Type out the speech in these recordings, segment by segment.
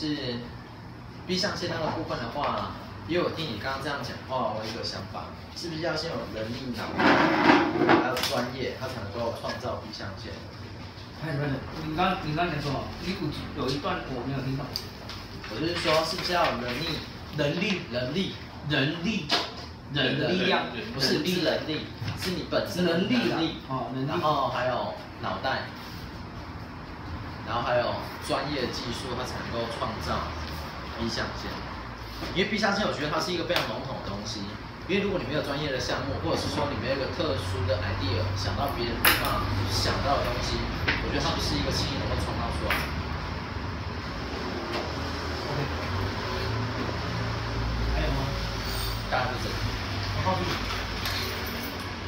是 B 象限那个部分的话，因为我听你刚刚这样讲话，我有一个想法，是不是要先有能力、脑还有专业，他才能够创造 B 象限？哎，不是，你刚你刚才说了，你有有一段我没有听到。我就是说，是不是要有能力、能力、能力、人力、人的力量，不是能力，是你本身的能力能力，哦，能力。然后还有脑袋，然后还有专业技术，它才能够创造 B 象限。因为 B 象限，我觉得它是一个非常笼统的东西。因为如果你没有专业的项目，或者是说你没有一个特殊的 idea，想到别人无法想到的东西，我觉得它不是一个轻易能够创造出来的。OK。还有吗？大概是这个。我告诉你，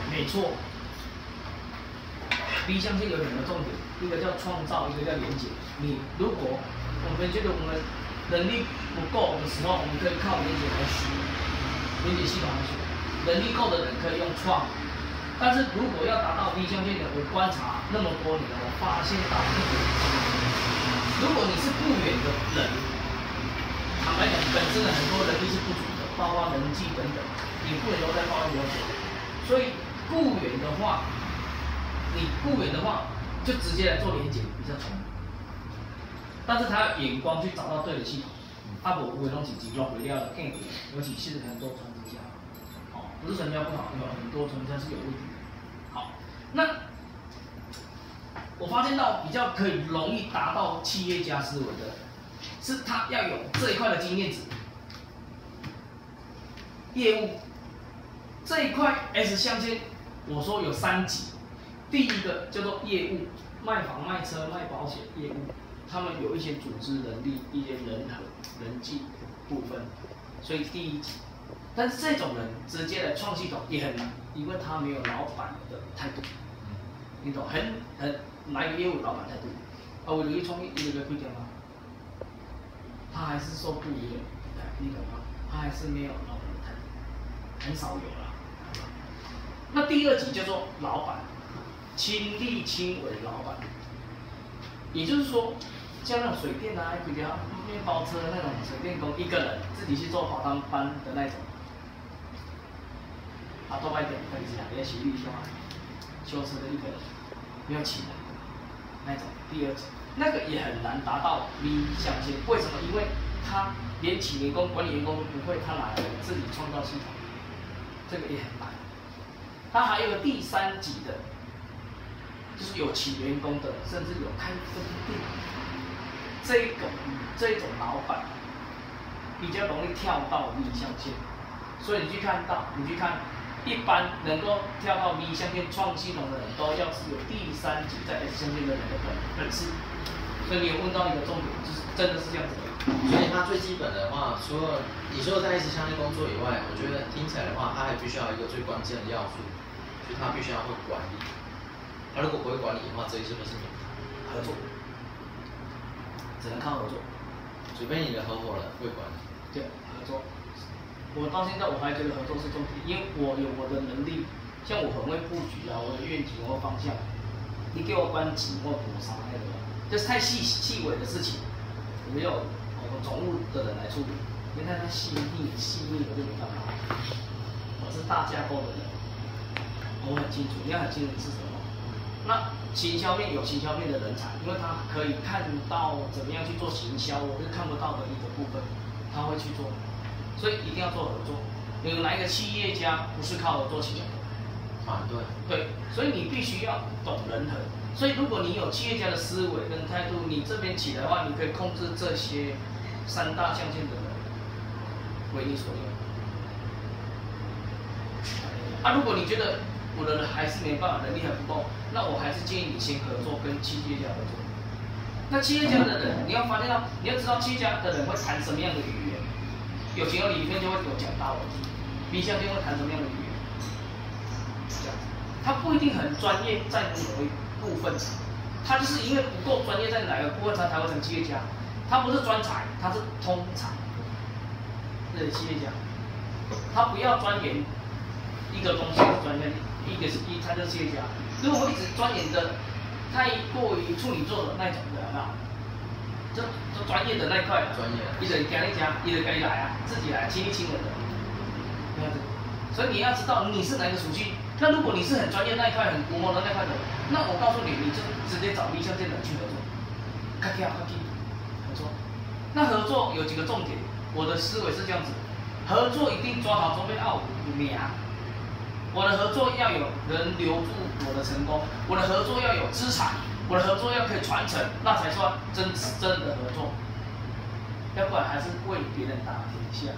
没错。B 象限有两个重点，一个叫创造，一个叫连接。你如果我们觉得我们能力不够的时候，我们可以靠连接来学，连接系统来学。能力够的人可以用创，但是如果要达到 B 象限的，我观察那么多年，我发现到一点，如果你是不远的人，坦白讲，本身的很多能力是不足的，包括人际等等，你不能够再抱怨我。所以雇员的话，你雇员的话，就直接来做连接比较聪明。但是他眼光去找到对的系统，他不，有的东西只落回了更点，尤其是很多传直销，哦，不是传销不好，有很多传销是有问题的。好，那我发现到比较可以容易达到企业家思维的，是他要有这一块的经验值，业务这一块 S 相间，我说有三级，第一个叫做业务，卖房卖车卖保险业务，他们有一些组织能力、一些人和人际部分，所以第一级。但是这种人直接来创系统也很难，因为他没有老板的态度，你懂？很很哪个业务老板态度？啊，为了去创业，一个月亏掉吗？他还是受雇于你懂吗？他还是没有老板的态度，很少有啦。那第二级叫做老板，亲力亲为老板，也就是说，像那种水电啊、比较面包车那种水电工，一个人自己去做跑单班的那种，啊，多卖点可以讲，也许一下，修车的一个人，没有请人，那种第二级，那个也很难达到 V 象限。为什么？因为他连请员工、管理员工都不会，他哪来自己创造系统？这个也很难。他还有第三级的，就是有请员工的，甚至有开分店，这种这种老板比较容易跳到 V 象限。所以你去看到，你去看，一般能够跳到 V 象限创系统的人，都要是有第三级在 S 象限的人的本本事。所以你有问到一个重点，就是真的是这样子的。所以它最基本的话，除了你说在 S 象限工作以外，我觉得听起来的话，他还必须要一个最关键的要素，就是它必须要会管理。他如果不会管理的话，这一切都是免谈。合作，只能靠合作。除非你的合伙人会管理。对，合作。我到现在我还觉得合作是重点，因为我有我的能力，像我很会布局啊，我的愿景或方向，你给我关紧或补啥那个，这是太细细微的事情，我没有我们总务的人来处理，因为太细腻细腻我就没办法。我是大架构的人，我很清楚，你要很清楚是什么。那行销面有行销面的人才，因为他可以看到怎么样去做行销，我是看不到的一个部分，他会去做，所以一定要做合作。有哪一个企业家不是靠合作起来的？团队。对，所以你必须要懂人和。所以如果你有企业家的思维跟态度，你这边起来的话，你可以控制这些三大象限的人为你所用。啊，如果你觉得我的还是没办法，能力还不够，那我还是建议你先合作，跟企业家合作。那企业家的人，你要发现到，你要知道企业家的人会谈什么样的语言。有情有理里面就会有讲到，B 象限会谈什么样的语言？这样，他不一定很专业在某一部分，他就是因为不够专业在哪个部分，他才会成企业家。他不是专才，他是通才，对企业家。他不要钻研一个东西是专业，一个是一，他就是企业家。如果我一直钻研的太过于处女座的那种的，有没有？就就专业的那一块啊，专业一人讲一讲，一人可以来啊，自己来，亲力亲为的，这样子。所以你要知道你是哪一个属性。那如果你是很专业那一块、很古魔的那一块的，那我告诉你，你就直接找 B 象限的去合作，开开开开合作。那合作有几个重点，我的思维是这样子，合作一定抓好中间要有名。我的合作要有人留住我的成功，我的合作要有资产，我的合作要可以传承，那才算真真的合作。要不然还是为别人打天下。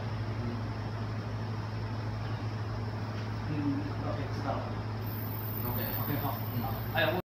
嗯，OK，知道了。OK，OK，好，嗯好，还有问。